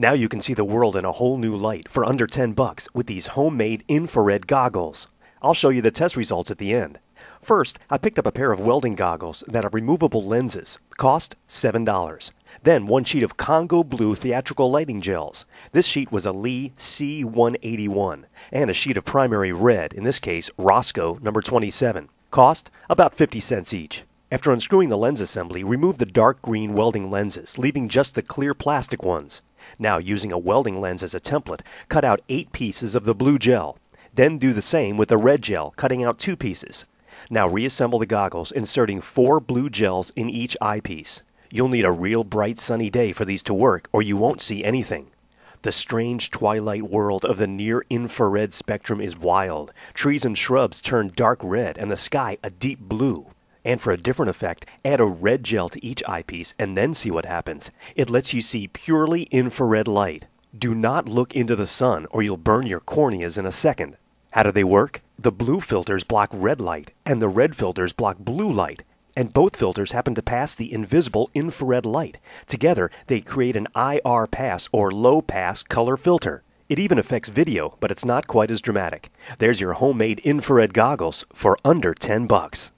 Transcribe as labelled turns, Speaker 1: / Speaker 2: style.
Speaker 1: Now you can see the world in a whole new light for under 10 bucks with these homemade infrared goggles. I'll show you the test results at the end. First, I picked up a pair of welding goggles that have removable lenses. Cost $7. Then one sheet of Congo Blue theatrical lighting gels. This sheet was a Lee C181 and a sheet of primary red, in this case Rosco number 27. Cost about 50 cents each. After unscrewing the lens assembly, remove the dark green welding lenses, leaving just the clear plastic ones. Now, using a welding lens as a template, cut out eight pieces of the blue gel. Then do the same with the red gel, cutting out two pieces. Now reassemble the goggles, inserting four blue gels in each eyepiece. You'll need a real bright sunny day for these to work, or you won't see anything. The strange twilight world of the near infrared spectrum is wild. Trees and shrubs turn dark red, and the sky a deep blue. And for a different effect, add a red gel to each eyepiece and then see what happens. It lets you see purely infrared light. Do not look into the sun or you'll burn your corneas in a second. How do they work? The blue filters block red light, and the red filters block blue light. And both filters happen to pass the invisible infrared light. Together, they create an IR pass or low pass color filter. It even affects video, but it's not quite as dramatic. There's your homemade infrared goggles for under 10 bucks.